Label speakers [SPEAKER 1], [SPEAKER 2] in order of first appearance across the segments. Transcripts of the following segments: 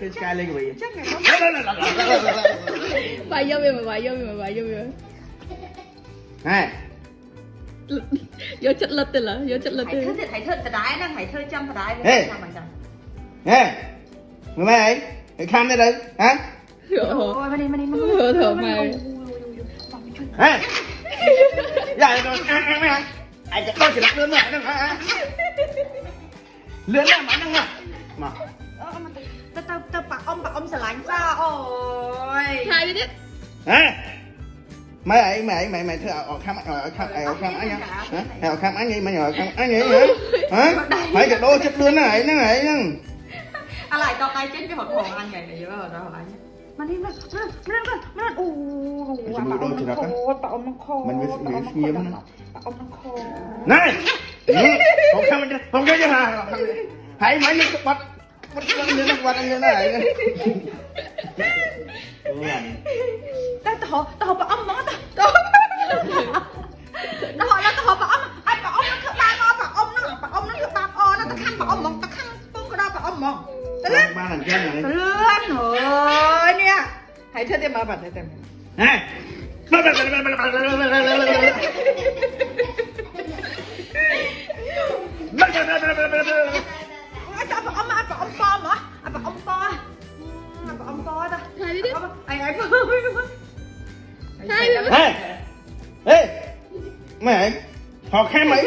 [SPEAKER 1] trên sky lên rồi
[SPEAKER 2] chắc yo có
[SPEAKER 3] bài vô mày bài vô mày bài vô mày
[SPEAKER 1] này
[SPEAKER 3] vô chất lật tên là vô chất lật tên
[SPEAKER 2] thấy thấy thật đái đang thấy thơ trăm đái hey
[SPEAKER 1] hey người mày ấy mày khăn đây đấy hả
[SPEAKER 3] rồi
[SPEAKER 2] mà đi mà đi mà đi thở mày Hey!
[SPEAKER 1] anh chạy đâu chỉ lắc lớn mẹ đâu hả lớn mẹ mắn mà mà.
[SPEAKER 2] Tao tao tao bà ông bà ông sẽ lạnh sao ôi.
[SPEAKER 3] Hai đi tiếp.
[SPEAKER 1] Hả? Mày ấy mày ấy mày mày thưa ở khám ở khám ở ờ, khám ờ, anh nhá ờ, ở khám anh ấy mày ở khám anh ấy hả? Hả?
[SPEAKER 2] Mày cái đô chất lớn này
[SPEAKER 1] nó này nó
[SPEAKER 2] à lại cho tay chết cái hột hồn anh này này rồi đó anh มันนี่มันมันมัามามาโอ้โหปะเอามังคดปะเอามังคดปะเอามังคดปะเอามังคดนั่
[SPEAKER 1] นผมแค่มันจะผมแค่จะหาหายไหมนี่วัดวัดเงินวัดเงินอะไรเงี้ย
[SPEAKER 2] แต่ต่อต่อปะเอามังต่อต่อแล้วต่อปะเอาไอ้ปะเอามันคือบางอปะเอานั่งปะเอานั่งคือบางอแล้วตะขังปะเอามองตะขังปุ้งก็ได้ปะเอามองตะลึง
[SPEAKER 1] บ้านหลังแก้มอย่างนี้
[SPEAKER 2] হাইটা দিয়ে মা বাঁধে তেমন
[SPEAKER 1] হ্যাঁ mẹ họ khám mấy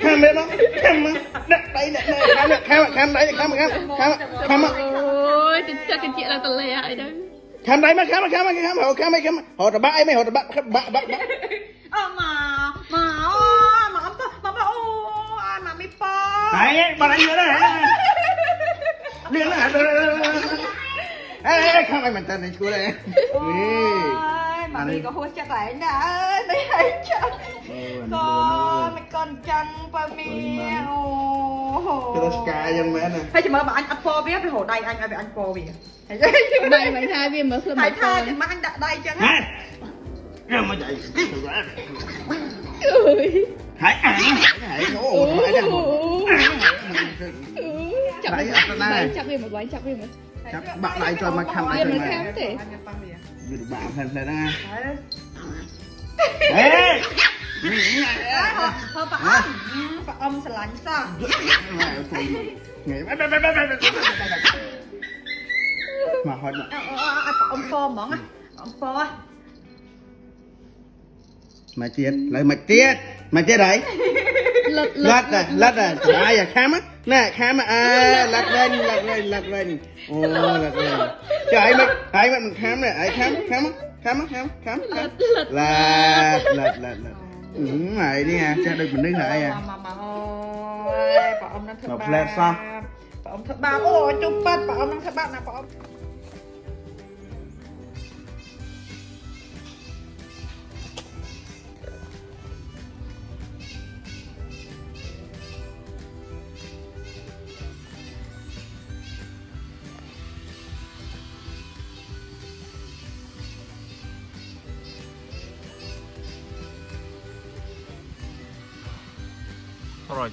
[SPEAKER 1] khám mấy đó khám mấy đấy đấy đấy khám khám đấy khám khám khám khám khám
[SPEAKER 2] ôi tính ra cái chuyện là tần lệ hại
[SPEAKER 3] đấy
[SPEAKER 1] ខាំដៃមកខាំខាំខាំហៅខាំមិនខាំហៅតបាក់អីមិនហៅតបាក់បាក់បាក់
[SPEAKER 2] អូមកមកអូមកអំពមកអូអានមកមីប៉ហេបាត់អីលឿនហ៎លឿនហ៎
[SPEAKER 1] អេខាំអីមិនតាន់ឈួរទេអូ
[SPEAKER 2] យមកមីក៏ហួសចិត្តឯងណាអើយមិនហែងចឹងកូនមិនកូនចឹងបើមីអូ Cái đó Sky anh
[SPEAKER 1] mẹ nè
[SPEAKER 2] Thế chứ mơ mà anh ấp phô biết rồi hồ đây anh ai bị anh phô vậy Đây mày thay
[SPEAKER 3] viên mở khơi Thầy thay thay
[SPEAKER 2] mà anh đặt đây chẳng á
[SPEAKER 1] Ra mà chạy Hãy ăn Hãy ăn Hãy ăn
[SPEAKER 3] Chọc đi Chọc đi một bánh chọc đi một
[SPEAKER 2] Chọc bạc lại cho mà khăm lại cho mà
[SPEAKER 1] Vì được bạc thêm thế đó
[SPEAKER 2] Ê Hơ bạc ប្រអមស្រឡាញ់សោះ
[SPEAKER 1] ងាយមកហត់មក
[SPEAKER 2] អត់ប្រអមពហ្មងអមព
[SPEAKER 1] មកទៀតលើមកទៀតមកទៀតហើយ
[SPEAKER 3] លឹកលឹកលឹកស្បាយ
[SPEAKER 1] អាខាំណែខាំអើលឹកវិញលឹកវិញលឹកវិញអូលឹកវិញចុះឲ្យមកឲ្យមកមិនខាំណែឲ្យខាំខាំខាំខាំខាំលឹក
[SPEAKER 3] លឹក
[SPEAKER 1] លឹកលឹ
[SPEAKER 2] ក អឺ
[SPEAKER 1] ហើយនេះអាចាស់ដូចមនុស្សហើយអាម
[SPEAKER 2] កអ៊ំនឹងធ្វើបាបមកផ្លែសោះបងអ៊ំធ្វើបាបអូជុំប៉ាត់បងអ៊ំនឹងធ្វើបាបណាបងអ៊ំ All right.